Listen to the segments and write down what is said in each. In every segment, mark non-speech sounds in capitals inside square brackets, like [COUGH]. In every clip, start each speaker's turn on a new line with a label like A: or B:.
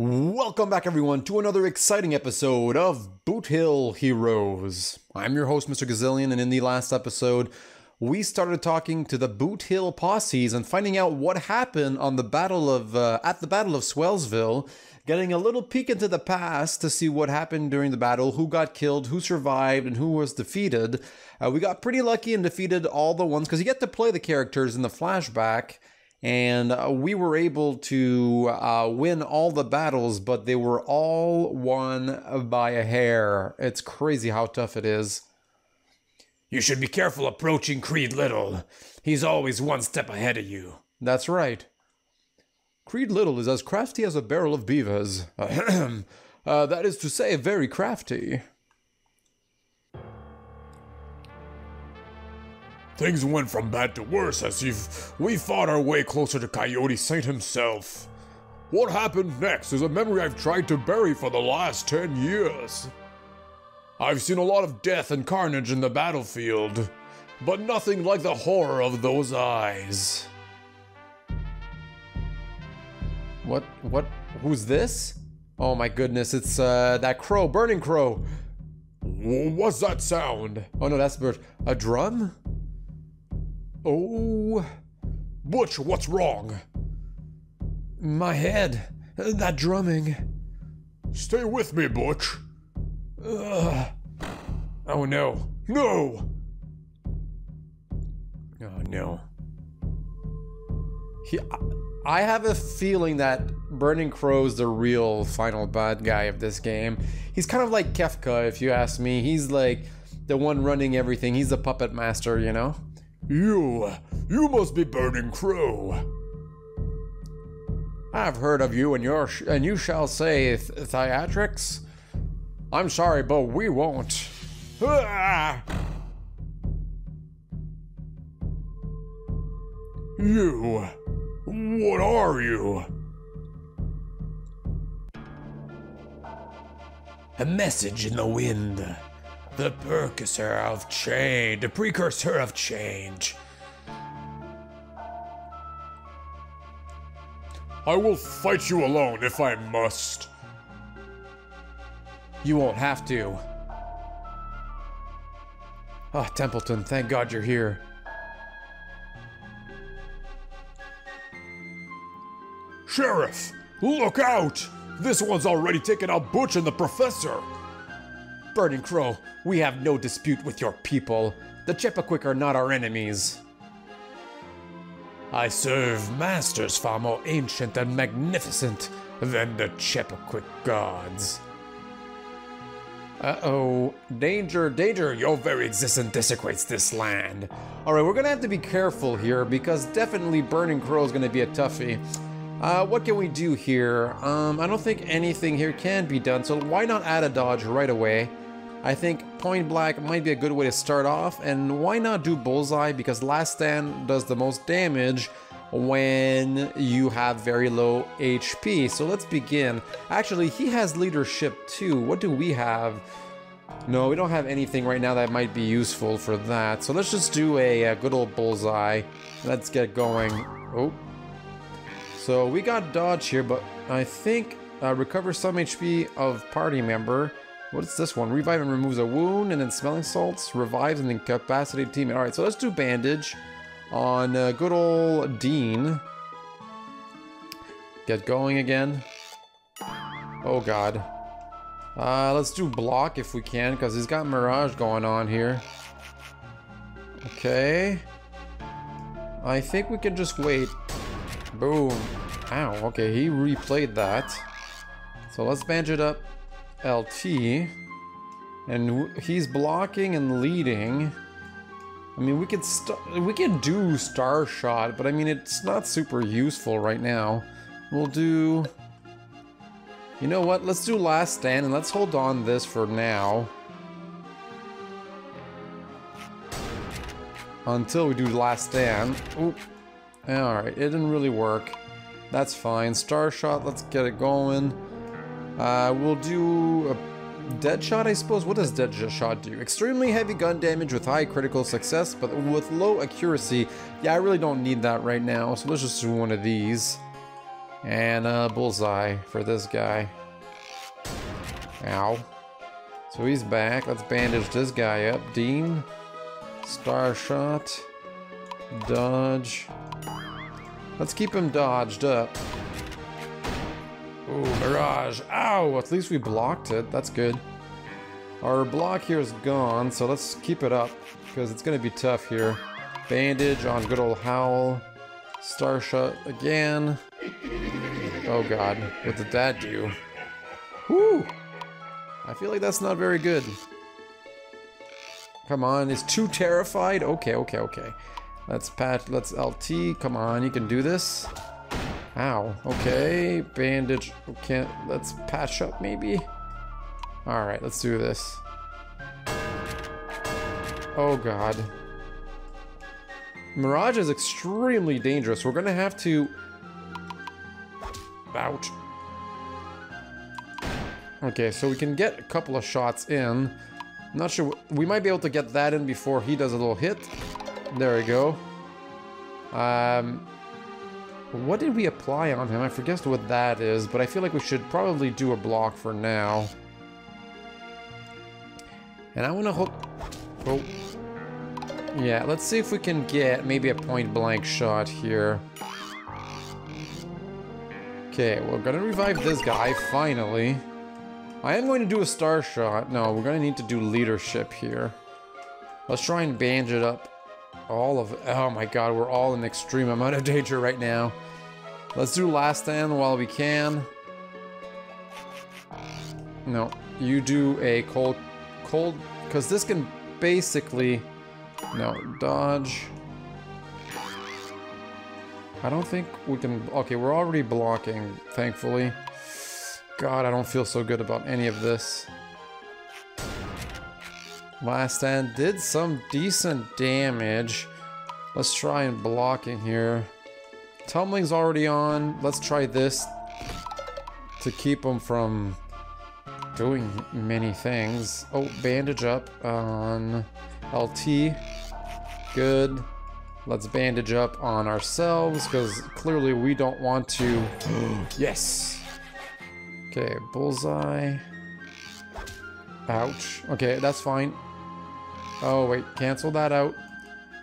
A: Welcome back, everyone, to another exciting episode of Boot Hill Heroes. I'm your host, Mr. Gazillion, and in the last episode, we started talking to the Boot Hill posses and finding out what happened on the battle of uh, at the Battle of Swellsville, getting a little peek into the past to see what happened during the battle, who got killed, who survived, and who was defeated. Uh, we got pretty lucky and defeated all the ones because you get to play the characters in the flashback and uh, we were able to uh, win all the battles, but they were all won by a hair. It's crazy how tough it is.
B: You should be careful approaching Creed Little. He's always one step ahead of you.
A: That's right. Creed Little is as crafty as a barrel of beavers. Ahem. [CLEARS THROAT] Uh, that is to say, very crafty.
B: Things went from bad to worse as if we fought our way closer to Coyote Saint himself. What happened next is a memory I've tried to bury for the last 10 years. I've seen a lot of death and carnage in the battlefield, but nothing like the horror of those eyes.
A: What? What? Who's this? Oh my goodness! It's uh, that crow, burning crow.
B: What's that sound?
A: Oh no, that's a bird. A drum? Oh,
B: Butch, what's wrong?
A: my head. That drumming.
B: Stay with me, Butch.
A: Ugh. Oh no.
B: No!
A: Oh no. He, I have a feeling that Burning Crow's the real final bad guy of this game. He's kind of like Kefka, if you ask me. He's like the one running everything. He's the puppet master, you know?
B: You, you must be Burning Crow.
A: I've heard of you and your and you shall say th- theatrics. I'm sorry, but we won't.
B: Ah! [LAUGHS] You, what are you? A message in the wind. The precursor of change. The precursor of change. I will fight you alone if I must.
A: You won't have to. Oh, Templeton, thank God you're here.
B: Sheriff, look out! This one's already taken out Butch and the professor.
A: Burning Crow, we have no dispute with your people. The Chepaquick are not our enemies.
B: I serve masters far more ancient and magnificent than the Chepaquick gods.
A: Uh oh. Danger, danger,
B: Your very existence desecrates this land.
A: Alright, we're gonna have to be careful here because definitely Burning Crow is gonna be a toughie. Uh, what can we do here? Um, I don't think anything here can be done, so why not add a dodge right away? I think point blank might be a good way to start off, and why not do bullseye? Because last stand does the most damage when you have very low HP. So let's begin. Actually, he has leadership too. What do we have? No, we don't have anything right now that might be useful for that. So let's just do a, a good old bullseye. Let's get going. Oh. So we got dodge here, but I think uh, recover some HP of party member. What is this one? Revive and removes a wound, and then smelling salts revives and incapacitated teammate. All right, so let's do bandage on uh, good old Dean. Get going again. Oh god. Uh, let's do block if we can, because he's got Mirage going on here. Okay. I think we can just wait. Boom. Ow, okay, he replayed that. So let's bandage it up. LT. And he's blocking and leading. I mean, we could we could do Star Shot, but I mean, it's not super useful right now. We'll do... You know what? Let's do Last Stand, and let's hold on this for now. Until we do Last Stand. Oop. Alright, it didn't really work. That's fine. Star Shot, let's get it going. Uh, we'll do a Dead Shot, I suppose. What does Dead Shot do? Extremely heavy gun damage with high critical success, but with low accuracy. Yeah, I really don't need that right now, so let's just do one of these. And a bullseye for this guy. Ow. So he's back. Let's bandage this guy up. Dean. Star shot. Dodge. Let's keep him dodged up. Ooh, Mirage. Ow! At least we blocked it. That's good. Our block here is gone, so let's keep it up. Because it's going to be tough here. Bandage on good old Howl. Star shot again. Oh god. What did that do? Whoo! I feel like that's not very good. Come on, is too terrified? Okay, okay, okay. Let's patch, let's LT, come on, you can do this. Ow, okay, bandage, can't, let's patch up maybe? Alright, let's do this. Oh god. Mirage is extremely dangerous. We're gonna have to... Ouch. Okay, so we can get a couple of shots in. Not sure, we might be able to get that in before he does a little hit. There we go. Um, what did we apply on him? I forget what that is, but I feel like we should probably do a block for now. And I want to hook... Oh. Yeah, let's see if we can get maybe a point blank shot here. Okay, we're gonna revive this guy, finally. I am going to do a star shot. No, we're to need to do leadership here. Let's try and bandage it up. All of. Oh my god, we're all in extreme amount of danger right now. Let's do last stand while we can. No, you do a cold, cold, because this can basically, no, dodge. I don't think we can, okay, we're already blocking, thankfully. God, I don't feel so good about any of this. Last end did some decent damage. Let's try and block in here. Tumbling's already on. Let's try this to keep him from doing many things. Oh, bandage up on LT. Good. Let's bandage up on ourselves because clearly we don't want to. [GASPS] yes! Okay, bullseye. Ouch. Okay, that's fine. Oh, wait. Cancel that out.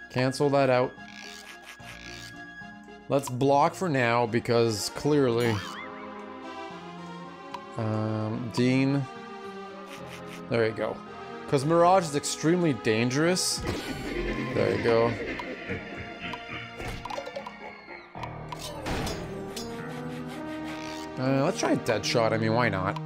A: Cancel that out. Let's block for now because clearly... Um, Dean. There you go. Because Mirage is extremely dangerous. There you go. Uh, let's try a dead shot. I mean, why not?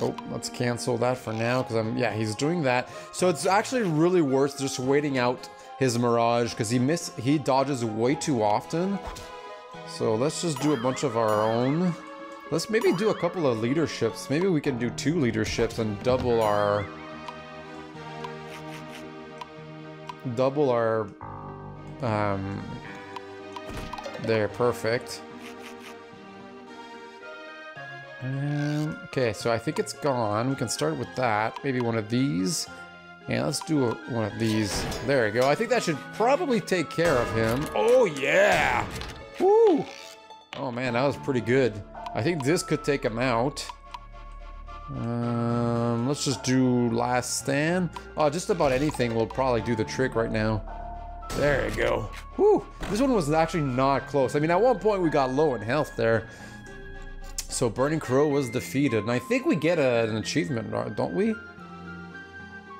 A: Oh, let's cancel that for now because I'm yeah he's doing that. So it's actually really worth just waiting out his mirage because he miss he dodges way too often. So let's just do a bunch of our own. Let's maybe do a couple of leaderships. Maybe we can do two leaderships and double our double our um, there, perfect. Um, okay, so I think it's gone. We can start with that. Maybe one of these. Yeah, let's do a, one of these. There we go. I think that should probably take care of him. Oh, yeah! Woo! Oh, man, that was pretty good. I think this could take him out. Um, let's just do last stand. Oh, just about anything will probably do the trick right now. There you go. Whew. This one was actually not close. I mean, at one point we got low in health there. So Burning Crow was defeated. And I think we get a, an achievement, don't we?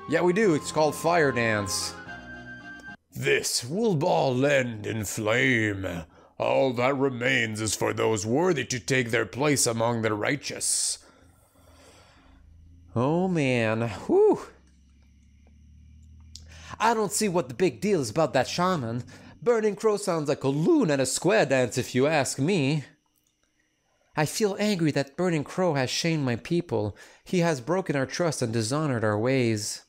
A: Yeah, we do. It's called Fire Dance.
B: This will all end in flame. All that remains is for those worthy to take their place among the righteous.
A: Oh man. Whew. I don't see what the big deal is about that shaman. Burning Crow sounds like a loon at a square dance, if you ask me. I feel angry that Burning Crow has shamed my people. He has broken our trust and dishonored our ways.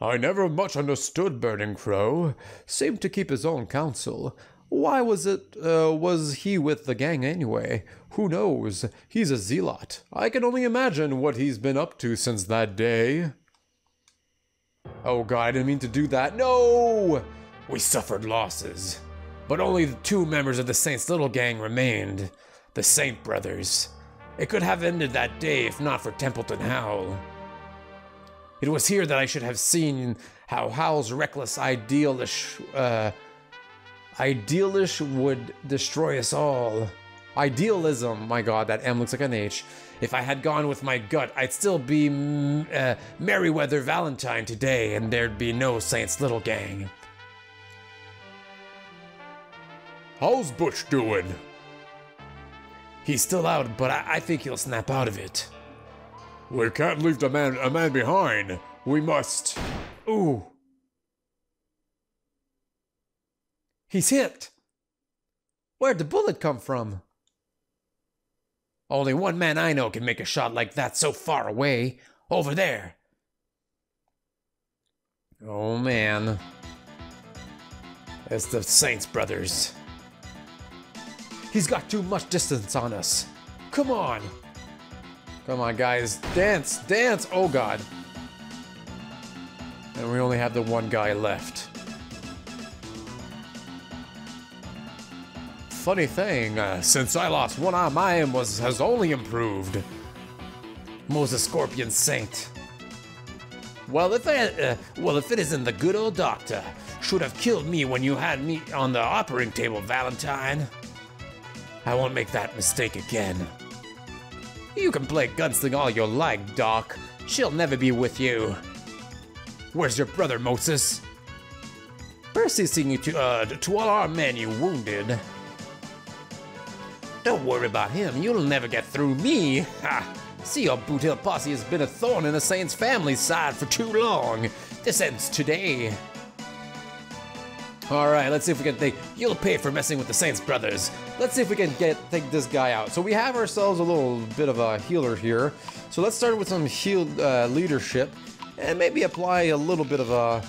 B: I never much understood Burning Crow. Seemed to keep his own counsel. Why was it, uh, was he with the gang anyway? Who knows? He's a zealot. I can only imagine what he's been up to since that day.
A: Oh god, I didn't mean to do that. No!
B: We suffered losses, but only the two members of the Saints' little gang remained the Saint brothers. It could have ended that day if not for Templeton Howl. It was here that I should have seen how Howl's reckless idealish, uh, idealish would destroy us all.
A: Idealism, my god, that M looks like an H.
B: If I had gone with my gut, I'd still be mm, uh, Merryweather Valentine today, and there'd be no Saints Little Gang. How's Butch doing? He's still out, but I, I think he'll snap out of it. We can't leave the man a man behind. We must.
A: Ooh. He's hit. Where'd the bullet come from?
B: Only one man I know can make a shot like that so far away. Over there.
A: Oh man.
B: It's the Saints brothers.
A: He's got too much distance on us. Come on. Come on, guys. Dance, dance. Oh god. And we only have the one guy left.
B: Funny thing, uh, since I lost one arm, my aim was has only improved. Moses Scorpion Saint. Well, if I, uh, well, if it isn't the good old doctor, should have killed me when you had me on the operating table, Valentine. I won't make that mistake again. You can play gunsling all you like, Doc. She'll never be with you. Where's your brother, Moses? Percy's you to, uh, to all our men you wounded. Don't worry about him. You'll never get through me. Ha! See, your Boot Hill posse has been a thorn in the Saints family's side for too long. This ends today.
A: All right, let's see if we can take.
B: You'll pay for messing with the Saints brothers.
A: Let's see if we can get take this guy out. So we have ourselves a little bit of a healer here. So let's start with some heal uh, leadership, and maybe apply a little bit of a,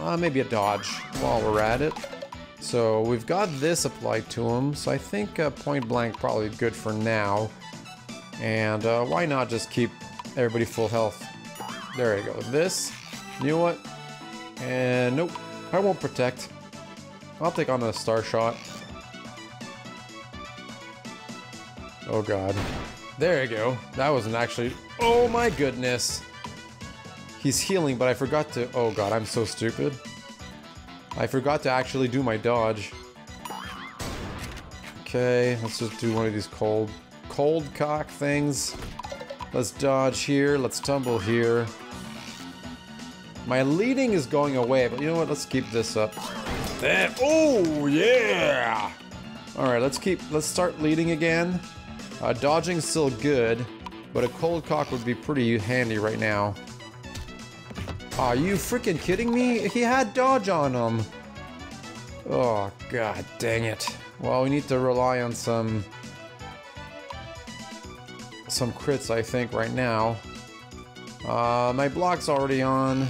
A: uh, maybe a dodge while we're at it. So we've got this applied to him, so I think uh, point blank probably good for now. And uh, why not just keep everybody full health? There you go. This, you know what? And nope, I won't protect. I'll take on a star shot. Oh god. There you go. That wasn't actually... Oh my goodness. He's healing, but I forgot to... Oh god, I'm so stupid. I forgot to actually do my dodge. Okay, let's just do one of these cold, cold cock things. Let's dodge here, let's tumble here. My leading is going away, but you know what, let's keep this up.
B: There, oh yeah!
A: Alright, let's keep, let's start leading again. Uh, dodging's still good, but a cold cock would be pretty handy right now. Are you freaking kidding me? He had dodge on him. Oh, god dang it. Well, we need to rely on some... Some crits, I think, right now. Uh, my block's already on.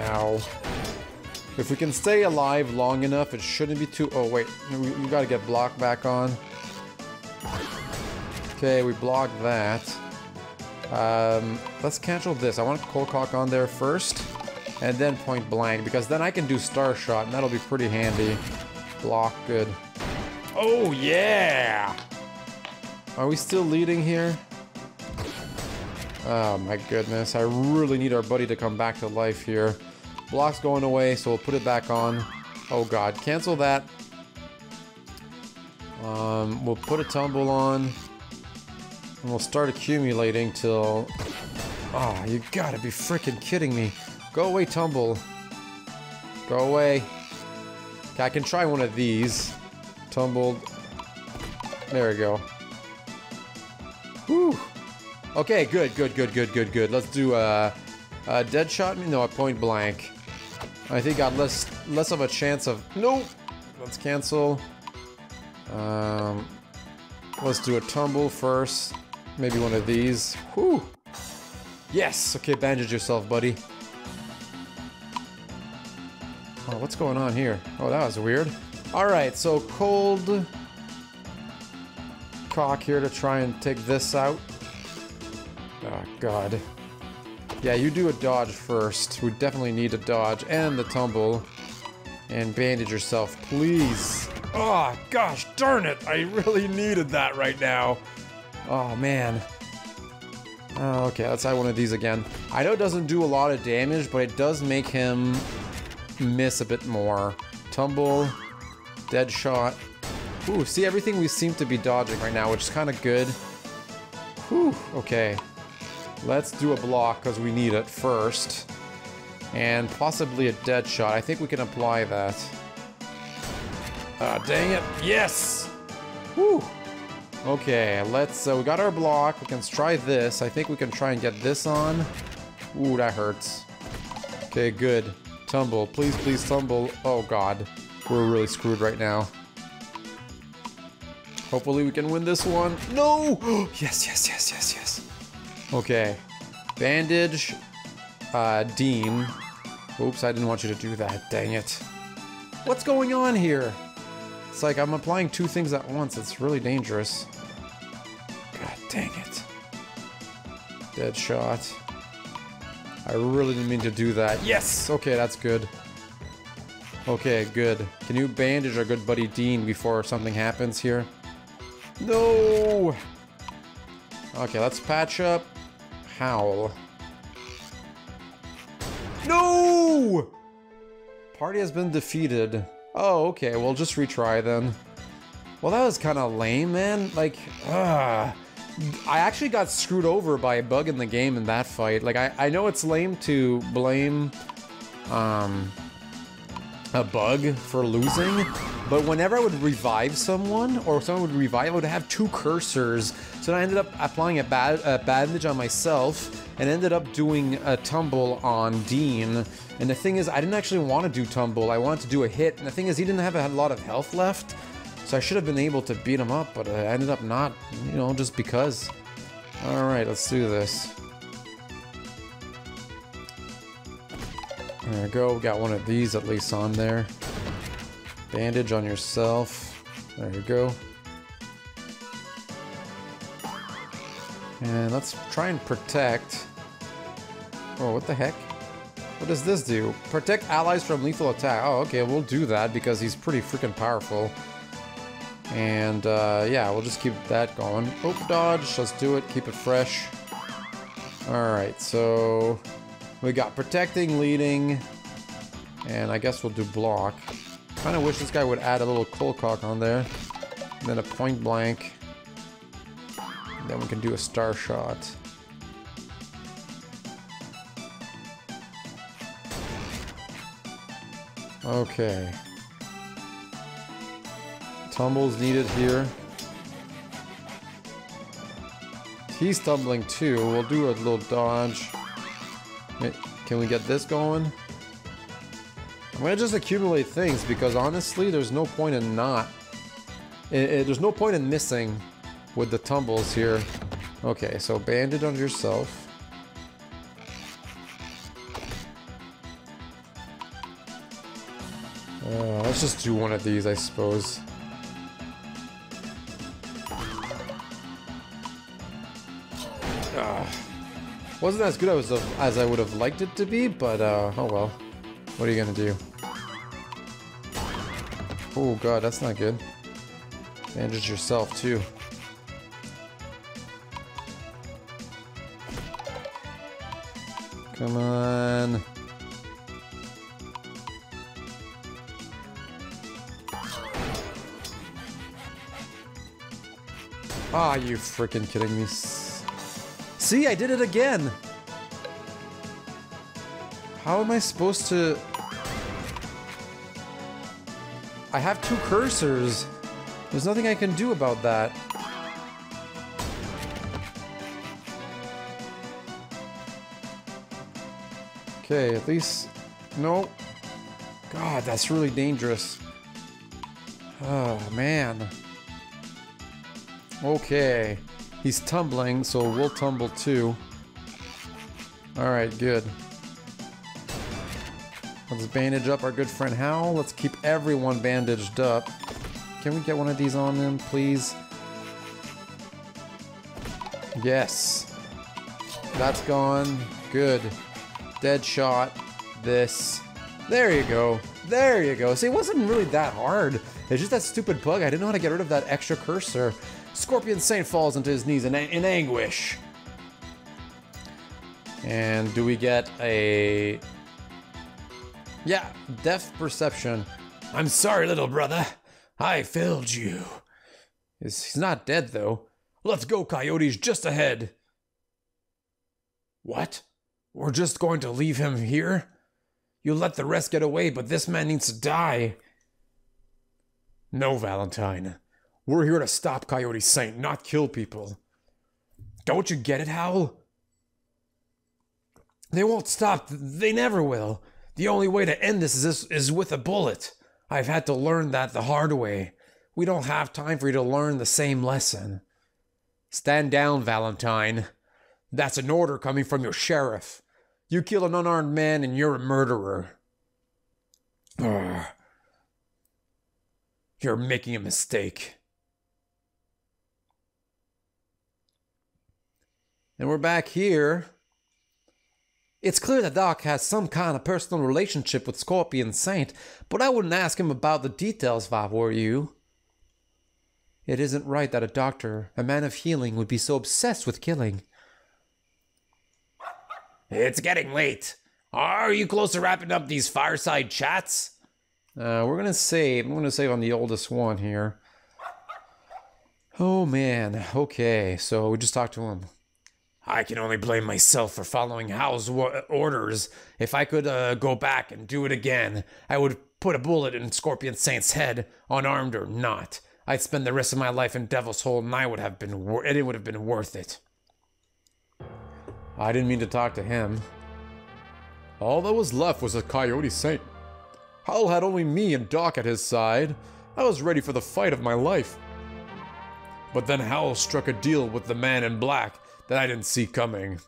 A: Ow. If we can stay alive long enough, it shouldn't be too... Oh, wait. We, we gotta get block back on. Okay, we blocked that. Um, let's cancel this. I want cold cock on there first, and then point blank, because then I can do star shot, and that'll be pretty handy. Block, good.
B: Oh yeah!
A: Are we still leading here? Oh my goodness, I really need our buddy to come back to life here. Block's going away, so we'll put it back on. Oh god, cancel that. Um, we'll put a tumble on. And we'll start accumulating till... Oh, you gotta be freaking kidding me. Go away, Tumble. Go away. Okay, I can try one of these. Tumbled. There we go. Whew. Okay, good, good, good, good, good, good. Let's do a, a dead shot. No, a point blank. I think I've got less less of a chance of. Nope. Let's cancel. Um, let's do a tumble first. Maybe one of these. Whew. Yes. Okay, bandage yourself, buddy. Oh, what's going on here? Oh, that was weird. All right, so cold cock here to try and take this out. Oh, God. Yeah, you do a dodge first. We definitely need a dodge and the tumble. And bandage yourself, please. Oh, gosh darn it. I really needed that right now. Oh, man. Oh, okay, let's add one of these again. I know it doesn't do a lot of damage, but it does make him miss a bit more. Tumble, dead shot. Ooh, see everything we seem to be dodging right now, which is kind of good. Whew, okay. Let's do a block because we need it first. And possibly a dead shot. I think we can apply that. Ah, dang it. Yes! Whew. Okay, let's, uh, we got our block. We can try this. I think we can try and get this on. Ooh, that hurts. Okay, good. Tumble. Please, please tumble. Oh, God. We're really screwed right now. Hopefully we can win this one. No! [GASPS] yes, yes, yes, yes, yes. Okay. Bandage. Uh, Dean. Oops, I didn't want you to do that. Dang it. What's going on here? It's like I'm applying two things at once. It's really dangerous. God dang it. Dead shot. I really didn't mean to do that. Yes! Okay, that's good. Okay, good. Can you bandage our good buddy Dean before something happens here? No! Okay, let's patch up. Howl. No! Party has been defeated. Oh, okay, we'll just retry then. Well, that was kind of lame, man. Like, ah. I actually got screwed over by a bug in the game in that fight. Like, I, I know it's lame to blame um, a bug for losing, but whenever I would revive someone, or someone would revive, I would have two cursors. So I ended up applying a, bad, a bandage on myself, and ended up doing a tumble on Dean. And the thing is, I didn't actually want to do tumble. I wanted to do a hit. And the thing is, he didn't have a lot of health left. So I should have been able to beat him up, but I ended up not, you know, just because. Alright, let's do this. There we go, got one of these at least on there. Bandage on yourself. There you go. And let's try and protect. Oh, what the heck? What does this do? Protect allies from lethal attack. Oh, okay, we'll do that because he's pretty freaking powerful. And uh, yeah, we'll just keep that going. Oh, dodge. Let's do it. Keep it fresh. Alright, so we got protecting, leading, and I guess we'll do block. Kind of wish this guy would add a little cock on there. Then a point blank. Then we can do a star shot. Okay. Tumbles needed here. He's tumbling too. We'll do a little dodge. Can we get this going? I'm gonna just accumulate things because honestly, there's no point in not. It, it, there's no point in missing with the tumbles here. Okay, so bandage on yourself. Let's just do one of these, I suppose. Uh, wasn't as good as, as I would have liked it to be, but uh, oh well. What are you gonna do? Oh god, that's not good. Bandage yourself too. Come on. Ah, you freaking kidding me. See, I did it again! How am I supposed to... I have two cursors. There's nothing I can do about that. Okay, at least... No. God, that's really dangerous. Oh, man. Okay. He's tumbling, so we'll tumble too. Alright, good. Let's bandage up our good friend Howl. Let's keep everyone bandaged up. Can we get one of these on him, please? Yes. That's gone. Good. Dead shot. This. There you go. There you go. See, it wasn't really that hard. It's just that stupid bug. I didn't know how to get rid of that extra cursor. Scorpion Saint falls into his knees in, in anguish. And do we get a... Yeah, depth perception. I'm sorry, little brother. I failed you. He's not dead, though. Let's go, coyotes, just ahead. What? We're just going to leave him here? You let the rest get away, but this man needs to die. No, Valentine. We're here to stop Coyote Saint, not kill people. Don't you get it, Howl? They won't stop. They never will. The only way to end this is, is with a bullet. I've had to learn that the hard way. We don't have time for you to learn the same lesson. Stand down, Valentine. That's an order coming from your sheriff. You kill an unarmed man and you're a murderer. Ugh. You're making a mistake. And we're back here. It's clear that Doc has some kind of personal relationship with Scorpion Saint, but I wouldn't ask him about the details if I were you. It isn't right that a doctor, a man of healing, would be so obsessed with killing. It's getting late. Are you close to wrapping up these fireside chats? Uh, we're gonna save. I'm gonna save on the oldest one here. Oh man. Okay, so we just talked to him. I can only blame myself for following Howl's orders. If I could uh, go back and do it again, I would put a bullet in Scorpion Saint's head, unarmed or not. I'd spend the rest of my life in Devil's Hole, and I would have been, wor- it would have been worth it. I didn't mean to talk to him. All that was left was a Coyote Saint. Howl had only me and Doc at his side. I was ready for the fight of my life. But then Howl struck a deal with the man in black that I didn't see coming.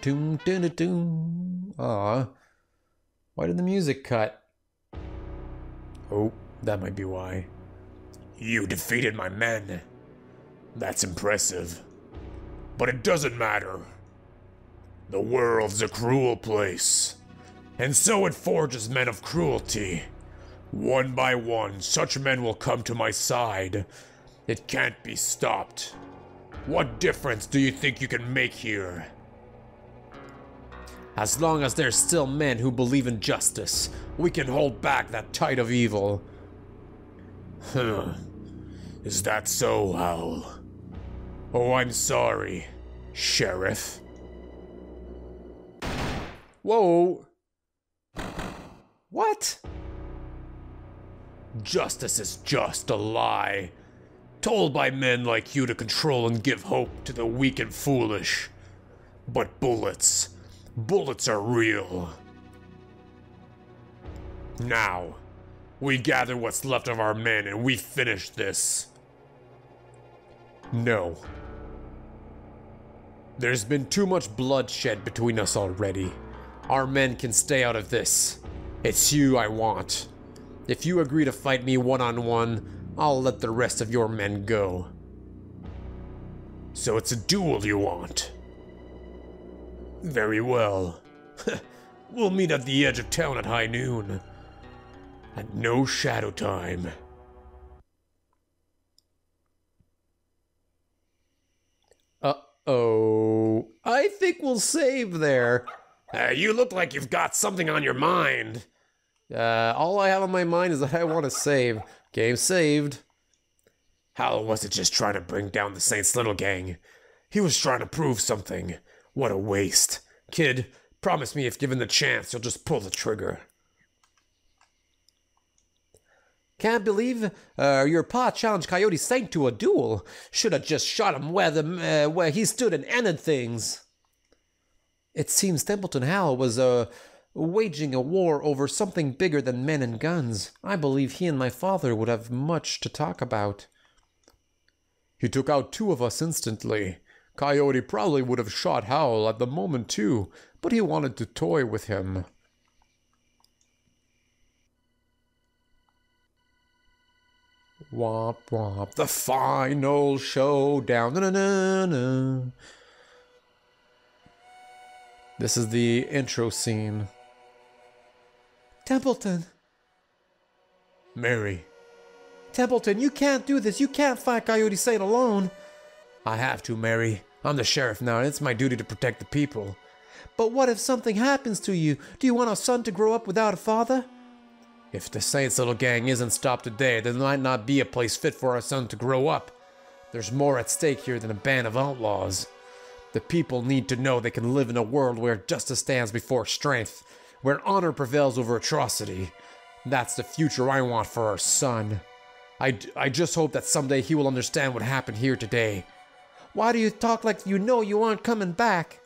A: Doom, doom, doom. Aw. Why did the music cut? Oh, that might be why. You defeated my men. That's impressive. But it doesn't matter. The world's a cruel place. And so it forges men of cruelty. One by one, such men will come to my side it can't be stopped. What difference do you think you can make here? As long as there's still men who believe in justice, we can hold back that tide of evil. Huh. Is that so, Howl? Oh, I'm sorry, Sheriff. Whoa. What? Justice is just a lie told by men like you to control and give hope to the weak and foolish. But bullets, bullets are real. Now, we gather what's left of our men and we finish this. No. There's been too much bloodshed between us already. Our men can stay out of this. It's you I want. If you agree to fight me one on one, I'll let the rest of your men go. So it's a duel you want? Very well. [LAUGHS] we'll meet at the edge of town at high noon. At no shadow time. Uh oh. I think we'll save there. Uh, you look like you've got something on your mind. Uh, all I have on my mind is that I want to save. Game saved. How was it just trying to bring down the Saints Little Gang? He was trying to prove something. What a waste. Kid, promise me if given the chance, you'll just pull the trigger. Can't believe uh, your pa challenged Coyote Saint to a duel. Should have just shot him where the uh, where he stood and ended things. It seems Templeton Howl was uh, waging a war over something bigger than men and guns. I believe he and my father would have much to talk about. He took out two of us instantly. Coyote probably would have shot Howl at the moment too, but he wanted to toy with him. Womp womp, the final showdown. Na, na, na, This is the intro scene. Templeton!
B: Mary,
A: Templeton, you can't do this. You can't fight Coyote Saint alone.
B: I have to, Mary. I'm the sheriff now, and it's my duty to protect the people.
A: But what if something happens to you? Do you want a son to grow up without a father?
B: If the Saints' little gang isn't stopped today, there might not be a place fit for our son to grow up. There's more at stake here than a band of outlaws. The people need to know they can live in a world where justice stands before strength, where honor prevails over atrocity. That's the future I want for our son. I, I just hope that someday he will understand what happened here today.
A: Why do you talk like you know you aren't coming back?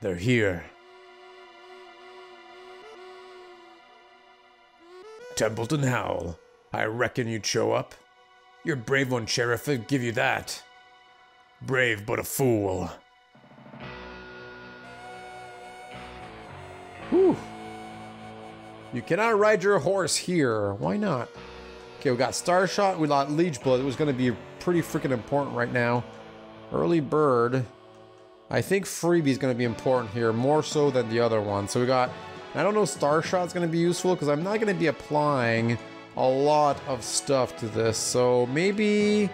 B: They're here. Templeton Howl, I reckon you'd show up. You're brave one, Sheriff, I'll give you that. Brave but a fool.
A: You cannot ride your horse here. Why not? Okay, we got Star Shot, we got Leech Blood. It was going to be pretty freaking important right now. Early Bird. I think Freebie is going to be important here, more so than the other one. So we got, I don't know Star Shot's going to be useful because I'm not going to be applying a lot of stuff to this. So maybe,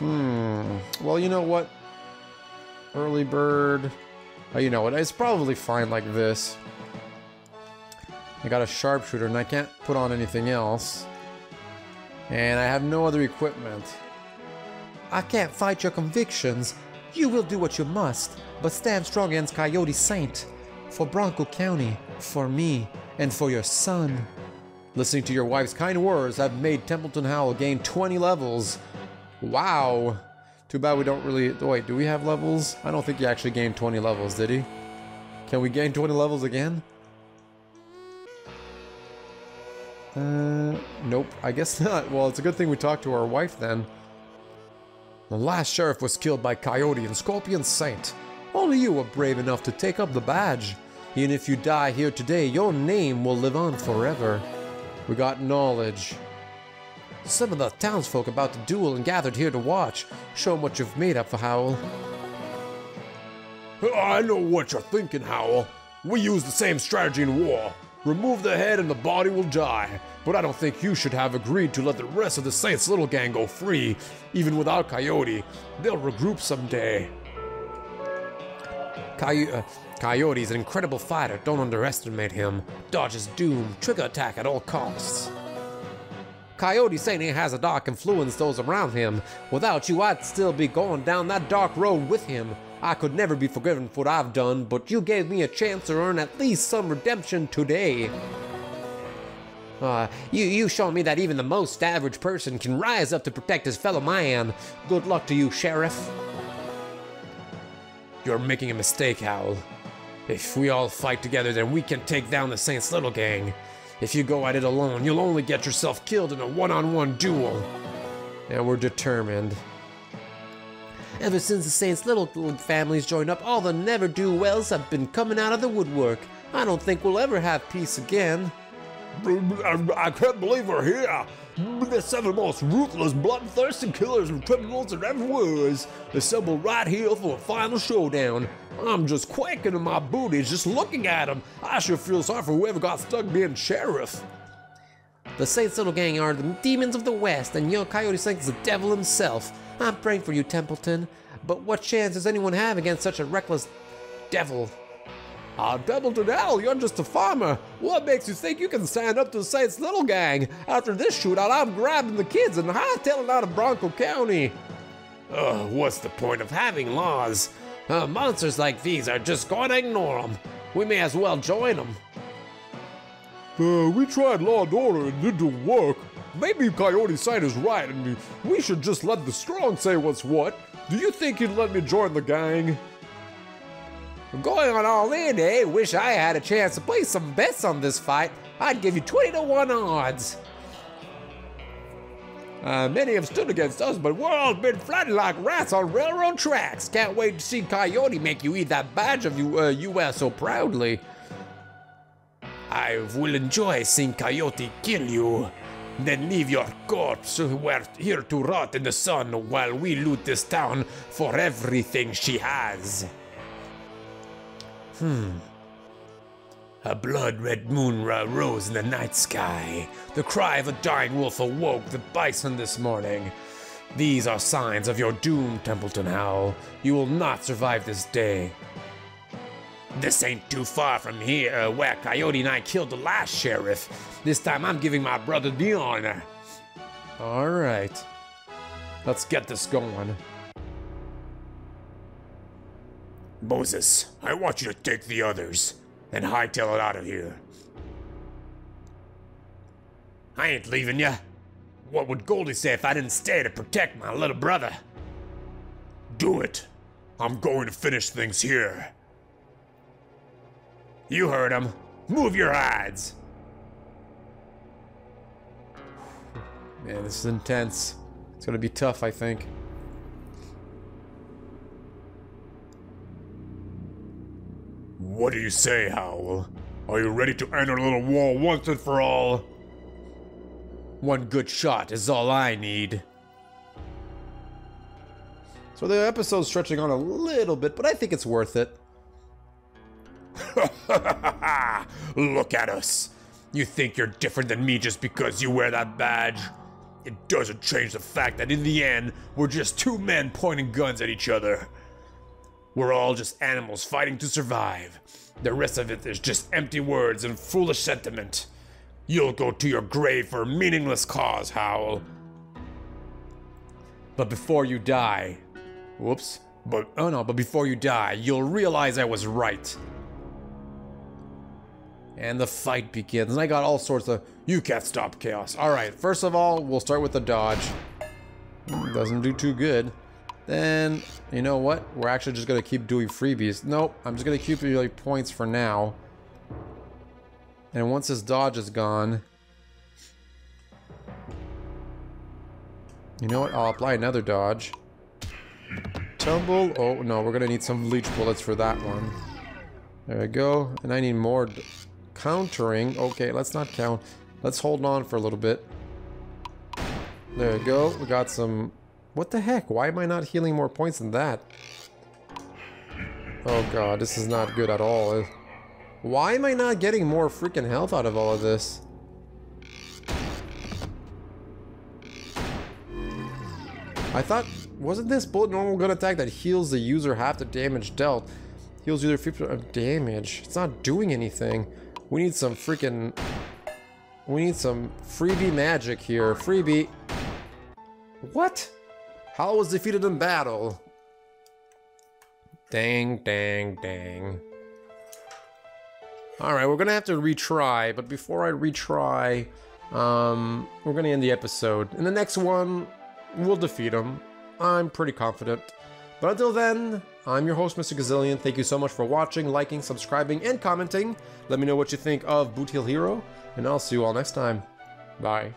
A: hmm, well, you know what? Early Bird, oh, you know what? It's probably fine like this. I got a sharpshooter and I can't put on anything else. And I have no other equipment. I can't fight your convictions. You will do what you must, but stand strong against Coyote Saint. For Bronco County, for me, and for your son. Listening to your wife's kind words have made Templeton Howl gain 20 levels. Wow. Too bad we don't really... Wait, do we have levels? I don't think he actually gained 20 levels, did he? Can we gain 20 levels again? Uh, nope, I guess [LAUGHS] not. Well, it's a good thing we talked to our wife then.
B: The last sheriff was killed by Coyote and Scorpion Saint. Only you were brave enough to take up the badge.
A: Even if you die here today, your name will live on forever. We got knowledge. Some of the townsfolk about the duel and gathered here to watch. Show 'em what you've made up for, Howl.
B: I know what you're thinking, Howl. We use the same strategy in war. Remove the head and the body will die. But I don't think you should have agreed to let the rest of the Saints' little gang go free. Even without Coyote, they'll regroup someday.
A: Coy- uh, Coyote's an incredible fighter. Don't underestimate him. Dodges doom. Trigger attack at all costs. Coyote saying he has a dark influence those around him. Without you, I'd still be going down that dark road with him. I could never be forgiven for what I've done, but you gave me a chance to earn at least some redemption today. Uh, you, you show me that even the most average person can rise up to protect his fellow man. Good luck to you, Sheriff.
B: You're making a mistake, Howl. If we all fight together, then we can take down the Saints' little gang. If you go at it alone, you'll only get yourself killed in a one-on-one duel.
A: And we're determined. Ever since the Saints' little families joined up, all the never-do-wells have been coming out of the woodwork. I don't think we'll ever have peace again.
B: I can't believe we're here. The seven most ruthless, bloodthirsty killers and criminals there ever was assembled right here for a final showdown. I'm just quaking in my booties just looking at them. I sure feel sorry for whoever got stuck being sheriff.
A: The Saints Little Gang are the demons of the West, and young Coyote Saint is the devil himself. I'm praying for you, Templeton, but what chance does anyone have against such a reckless devil?
B: Ah, Templeton Hell, you're just a farmer. What makes you think you can stand up to the Saints Little Gang? After this shootout, I'm grabbing the kids and hightailing out of Bronco County. Ugh, what's the point of having laws? Uh, monsters like these are just going to ignore them. We may as well join them. Uh, we tried law and order and it didn't work. Maybe Coyote Saint is right and we should just let the strong say what's what. Do you think he'd let me join the gang?
A: Going on all in, eh? Wish I had a chance to place some bets on this fight. I'd give you 20 to 1 odds.
B: Uh, many have stood against us, but we're all been flattened like rats on railroad tracks. Can't wait to see Coyote make you eat that badge of you, uh, you wear so proudly. I will enjoy seeing Coyote kill you. Then leave your corpse here to rot in the sun while we loot this town for everything she has.
A: Hmm.
B: A blood-red moon rose in the night sky. The cry of a dying wolf awoke the bison this morning. These are signs of your doom, Templeton Howl. You will not survive this day. This ain't too far from here, uh, where Coyote and I killed the last sheriff. This time I'm giving my brother the honor.
A: All right. Let's get this going.
B: Moses, I want you to take the others and hightail it out of here. I ain't leaving you. What would Goldie say if I didn't stay to protect my little brother? Do it. I'm going to finish things here. You heard him. Move your hides.
A: Man, this is intense. It's gonna be tough, I think.
B: What do you say, Howl? Are you ready to end our little war once and for all? One good shot is all I need.
A: So the episode's stretching on a little bit, but I think it's worth it. [LAUGHS]
B: Look at us. You think you're different than me just because you wear that badge? It doesn't change the fact that in the end, we're just two men pointing guns at each other. We're all just animals fighting to survive. The rest of it is just empty words and foolish sentiment. You'll go to your grave for a meaningless cause, Howl.
A: But before you die. Whoops.
B: But
A: Oh no, but before you die, you'll realize I was right. And the fight begins. And I got all sorts of. You can't stop chaos. Alright, first of all, we'll start with the dodge. Doesn't do too good. Then, you know what? We're actually just gonna keep doing freebies. Nope, I'm just gonna keep doing like, points for now. And once his dodge is gone... You know what? I'll apply another dodge. Tumble. Oh, no, we're gonna need some leech bullets for that one. There we go. And I need more countering. Okay, let's not count. Let's hold on for a little bit. There we go. We got some... What the heck? Why am I not healing more points than that? Oh god, this is not good at all. Why am I not getting more freaking health out of all of this? I thought, wasn't this bullet normal gun attack that heals the user half the damage dealt? Heals user 50% of damage. It's not doing anything. We need some freaking... We need some freebie magic here. Freebie. What? Howl was defeated in battle? Dang, dang, dang. Alright, we're gonna have to retry, but before I retry, um, we're gonna end the episode. In the next one, we'll defeat him. I'm pretty confident. But until then, I'm your host, Mr. Gazillion. Thank you so much for watching, liking, subscribing, and commenting. Let me know what you think of Boot Hill Hero, and I'll see you all next time. Bye.